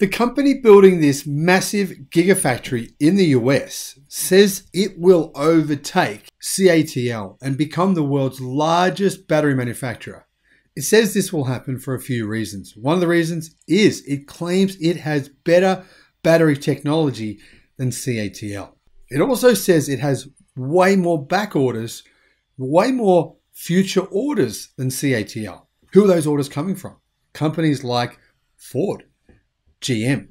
The company building this massive gigafactory in the US says it will overtake CATL and become the world's largest battery manufacturer. It says this will happen for a few reasons. One of the reasons is it claims it has better battery technology than CATL. It also says it has way more back orders, way more future orders than CATL. Who are those orders coming from? Companies like Ford, GM,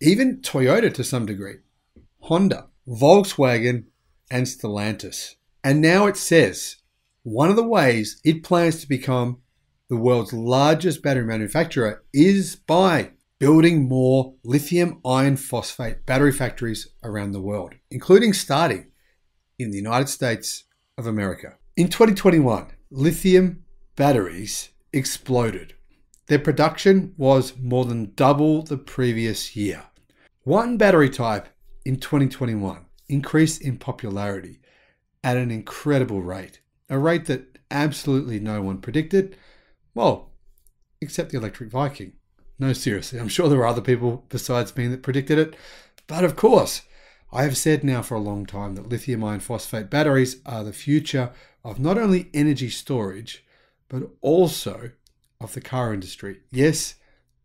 even Toyota to some degree, Honda, Volkswagen, and Stellantis. And now it says one of the ways it plans to become the world's largest battery manufacturer is by building more lithium iron phosphate battery factories around the world, including starting in the United States of America. In 2021, lithium batteries exploded. Their production was more than double the previous year. One battery type in 2021 increased in popularity at an incredible rate, a rate that absolutely no one predicted. Well, except the Electric Viking. No, seriously, I'm sure there are other people besides me that predicted it. But of course, I have said now for a long time that lithium iron phosphate batteries are the future of not only energy storage, but also of the car industry. Yes,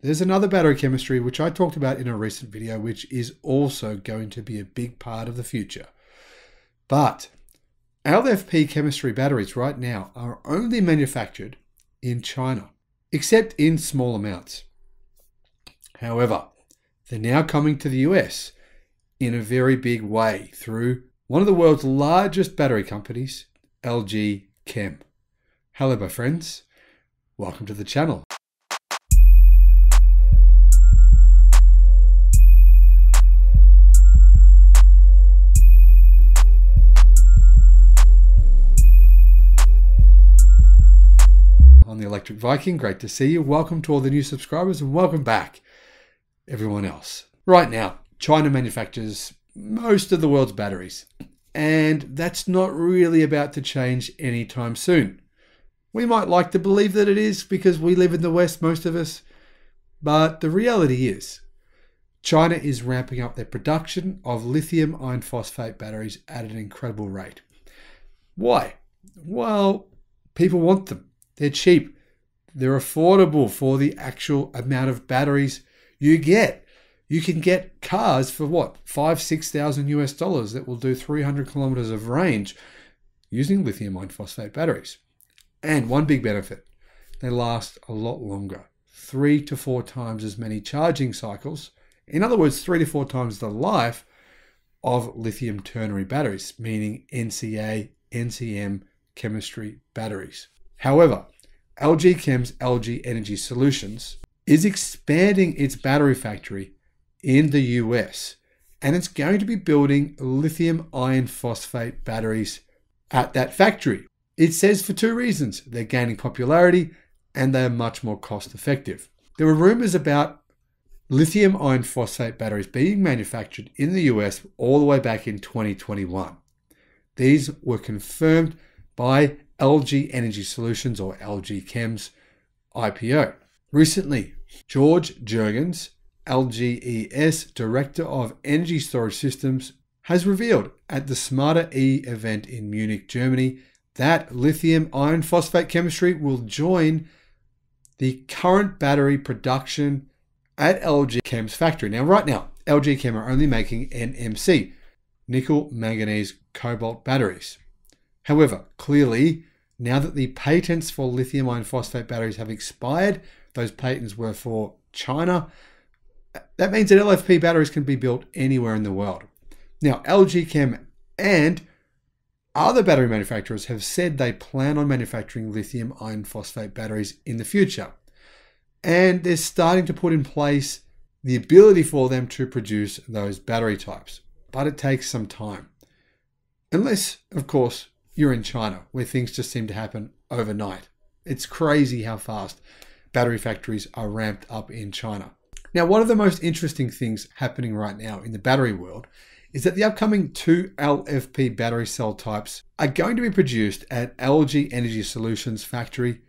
there's another battery chemistry which I talked about in a recent video, which is also going to be a big part of the future. But LFP chemistry batteries right now are only manufactured in China, except in small amounts. However, they're now coming to the US in a very big way through one of the world's largest battery companies, LG Chem. Hello, my friends. Welcome to the channel. I'm the Electric Viking. Great to see you. Welcome to all the new subscribers and welcome back, everyone else. Right now, China manufactures most of the world's batteries, and that's not really about to change anytime soon. We might like to believe that it is because we live in the West, most of us, but the reality is China is ramping up their production of lithium iron phosphate batteries at an incredible rate. Why? Well, people want them. They're cheap. They're affordable for the actual amount of batteries you get you can get cars for what five six thousand US dollars that will do 300 kilometers of range using lithium iron phosphate batteries. And one big benefit, they last a lot longer, three to four times as many charging cycles. In other words, three to four times the life of lithium ternary batteries, meaning NCA, NCM chemistry batteries. However, LG Chem's LG Energy Solutions is expanding its battery factory in the US. And it's going to be building lithium iron phosphate batteries at that factory. It says for two reasons they're gaining popularity and they're much more cost effective. There were rumors about lithium iron phosphate batteries being manufactured in the US all the way back in 2021. These were confirmed by LG Energy Solutions or LG Chem's IPO. Recently, George Jurgens, LGES Director of Energy Storage Systems, has revealed at the Smarter E event in Munich, Germany, that lithium iron phosphate chemistry will join the current battery production at LG Chem's factory. Now, right now, LG Chem are only making NMC, nickel manganese cobalt batteries. However, clearly, now that the patents for lithium iron phosphate batteries have expired, those patents were for China that means that LFP batteries can be built anywhere in the world. Now, LG Chem and other battery manufacturers have said they plan on manufacturing lithium iron phosphate batteries in the future. And they're starting to put in place the ability for them to produce those battery types. But it takes some time. Unless, of course, you're in China, where things just seem to happen overnight. It's crazy how fast battery factories are ramped up in China. Now, one of the most interesting things happening right now in the battery world is that the upcoming two LFP battery cell types are going to be produced at LG Energy Solutions factory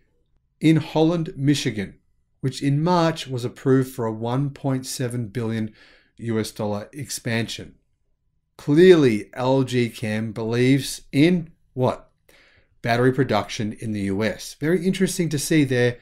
in Holland, Michigan, which in March was approved for a 1.7 billion US dollar expansion. Clearly, LG Chem believes in what? Battery production in the US. Very interesting to see their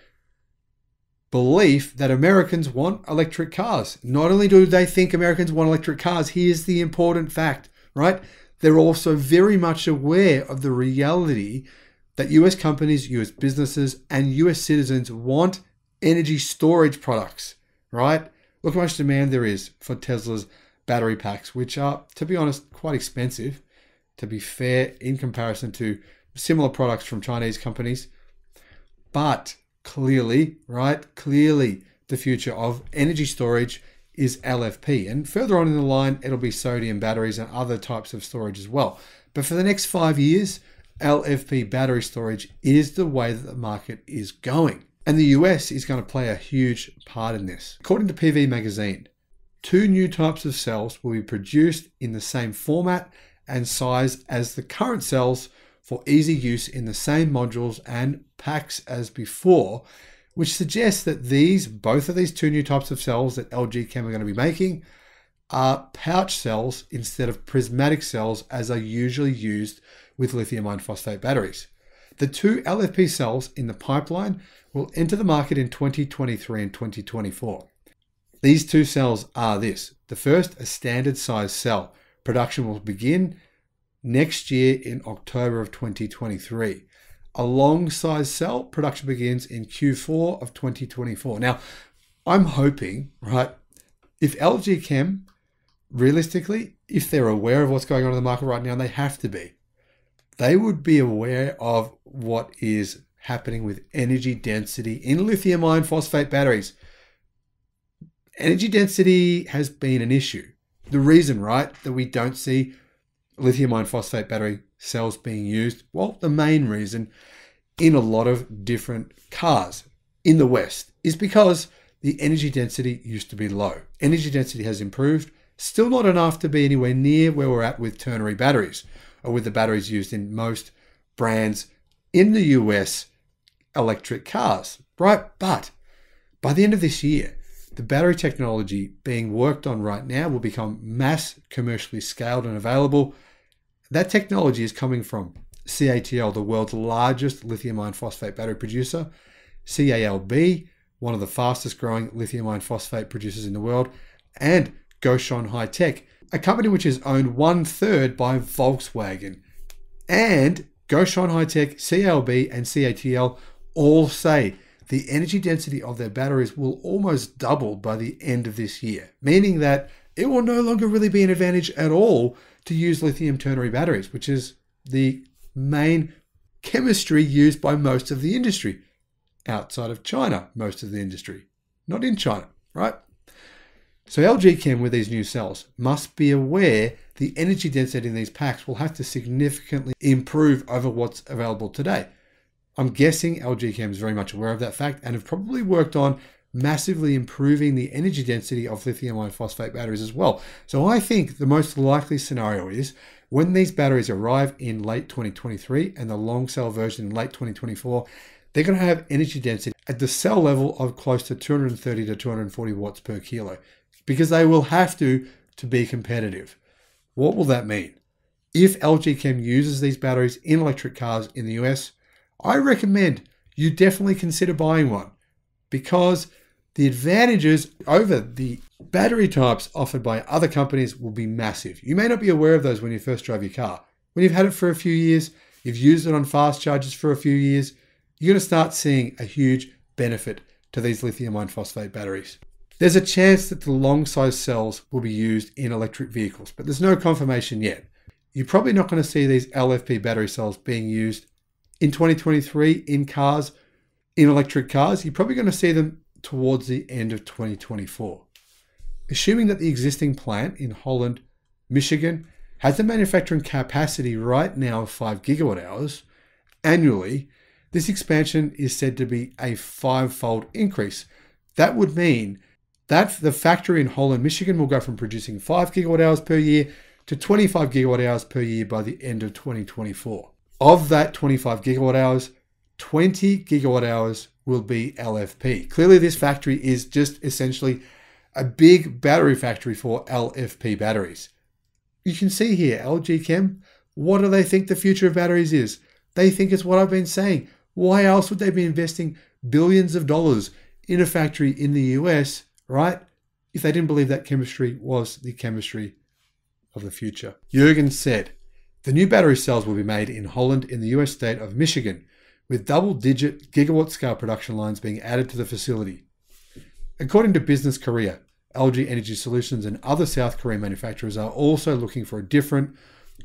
belief that Americans want electric cars. Not only do they think Americans want electric cars, here's the important fact, right? They're also very much aware of the reality that US companies, US businesses, and US citizens want energy storage products, right? Look how much demand there is for Tesla's battery packs, which are, to be honest, quite expensive, to be fair, in comparison to similar products from Chinese companies. But clearly, right, clearly the future of energy storage is LFP. And further on in the line, it'll be sodium batteries and other types of storage as well. But for the next five years, LFP battery storage is the way that the market is going. And the US is going to play a huge part in this. According to PV Magazine, two new types of cells will be produced in the same format and size as the current cells for easy use in the same modules and packs as before, which suggests that these, both of these two new types of cells that LG Chem are going to be making, are pouch cells instead of prismatic cells as are usually used with lithium iron phosphate batteries. The two LFP cells in the pipeline will enter the market in 2023 and 2024. These two cells are this. The first, a standard size cell. Production will begin next year in October of 2023. A long size cell production begins in Q4 of 2024. Now, I'm hoping, right, if LG Chem, realistically, if they're aware of what's going on in the market right now, and they have to be, they would be aware of what is happening with energy density in lithium iron phosphate batteries. Energy density has been an issue. The reason, right, that we don't see lithium iron phosphate battery cells being used, well, the main reason in a lot of different cars in the West is because the energy density used to be low. Energy density has improved, still not enough to be anywhere near where we're at with ternary batteries or with the batteries used in most brands in the US electric cars, right? But by the end of this year, the battery technology being worked on right now will become mass commercially scaled and available. That technology is coming from CATL, the world's largest lithium iron phosphate battery producer, CALB, one of the fastest growing lithium iron phosphate producers in the world, and Gotion High Tech, a company which is owned one third by Volkswagen. And Gotion High Tech, CALB, and CATL all say the energy density of their batteries will almost double by the end of this year, meaning that it will no longer really be an advantage at all to use lithium ternary batteries, which is the main chemistry used by most of the industry outside of China, most of the industry, not in China, right? So LG Chem with these new cells must be aware the energy density in these packs will have to significantly improve over what's available today. I'm guessing LG Chem is very much aware of that fact and have probably worked on massively improving the energy density of lithium iron phosphate batteries as well. So I think the most likely scenario is when these batteries arrive in late 2023 and the long cell version in late 2024, they're going to have energy density at the cell level of close to 230 to 240 watts per kilo because they will have to to be competitive. What will that mean? If LG Chem uses these batteries in electric cars in the US, I recommend you definitely consider buying one because the advantages over the battery types offered by other companies will be massive. You may not be aware of those when you first drive your car. When you've had it for a few years, you've used it on fast charges for a few years, you're going to start seeing a huge benefit to these lithium iron phosphate batteries. There's a chance that the long size cells will be used in electric vehicles, but there's no confirmation yet. You're probably not going to see these LFP battery cells being used in 2023 in cars, in electric cars. You're probably going to see them towards the end of 2024. Assuming that the existing plant in Holland, Michigan, has a manufacturing capacity right now of 5 gigawatt hours annually, this expansion is said to be a five fold increase. That would mean that the factory in Holland, Michigan will go from producing 5 gigawatt hours per year to 25 gigawatt hours per year by the end of 2024. Of that 25 gigawatt hours, 20 gigawatt hours will be LFP. Clearly, this factory is just essentially a big battery factory for LFP batteries. You can see here, LG Chem, what do they think the future of batteries is? They think it's what I've been saying. Why else would they be investing billions of dollars in a factory in the US, right? If they didn't believe that chemistry was the chemistry of the future. Jurgen said, the new battery cells will be made in Holland in the US state of Michigan, with double digit gigawatt scale production lines being added to the facility. According to Business Korea, LG Energy Solutions and other South Korean manufacturers are also looking for a different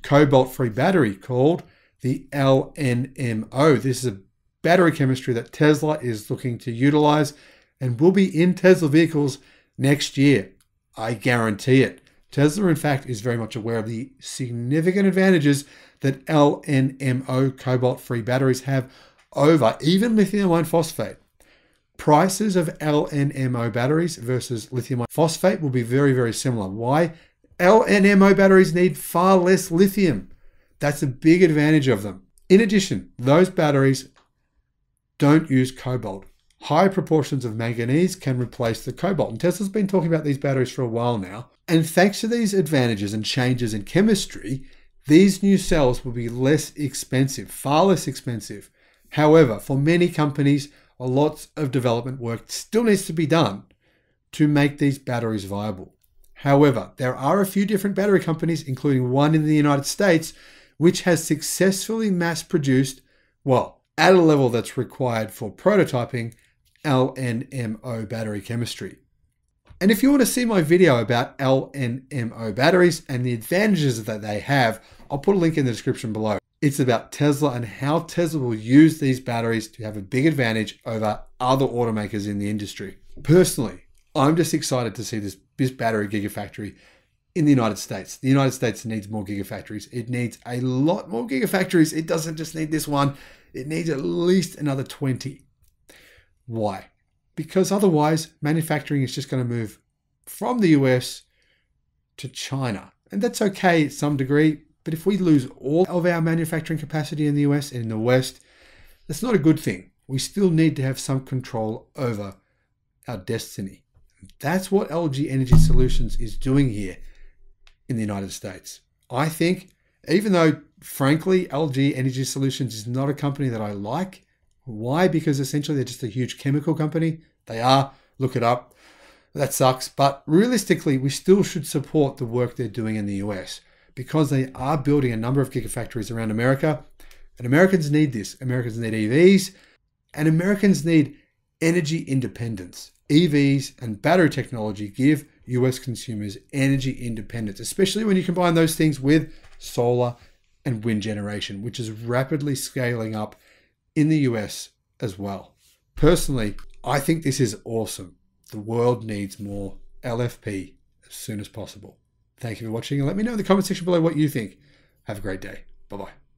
cobalt free battery called the LNMO. This is a battery chemistry that Tesla is looking to utilize and will be in Tesla vehicles next year. I guarantee it. Tesla, in fact, is very much aware of the significant advantages that LNMO cobalt free batteries have over even lithium iron phosphate. Prices of LNMO batteries versus lithium iron phosphate will be very, very similar. Why? LNMO batteries need far less lithium. That's a big advantage of them. In addition, those batteries don't use cobalt. High proportions of manganese can replace the cobalt. And Tesla's been talking about these batteries for a while now. And thanks to these advantages and changes in chemistry, these new cells will be less expensive, far less expensive. However, for many companies, a lot of development work still needs to be done to make these batteries viable. However, there are a few different battery companies, including one in the United States, which has successfully mass produced, well, at a level that's required for prototyping, LNMO battery chemistry. And if you want to see my video about LNMO batteries and the advantages that they have, I'll put a link in the description below. It's about Tesla and how Tesla will use these batteries to have a big advantage over other automakers in the industry. Personally, I'm just excited to see this, this battery gigafactory in the United States. The United States needs more gigafactories. It needs a lot more gigafactories. It doesn't just need this one, it needs at least another 20. Why? Because otherwise, manufacturing is just going to move from the US to China. And that's okay at some degree, but if we lose all of our manufacturing capacity in the US and in the West, that's not a good thing. We still need to have some control over our destiny. That's what LG Energy Solutions is doing here in the United States. I think, even though frankly, LG Energy Solutions is not a company that I like. Why? Because essentially they're just a huge chemical company. They are. Look it up. That sucks. But realistically, we still should support the work they're doing in the US because they are building a number of gigafactories around America. And Americans need this. Americans need EVs and Americans need energy independence. EVs and battery technology give US consumers energy independence, especially when you combine those things with solar and wind generation, which is rapidly scaling up in the US as well. Personally, I think this is awesome. The world needs more LFP as soon as possible. Thank you for watching and let me know in the comment section below what you think. Have a great day. Bye bye.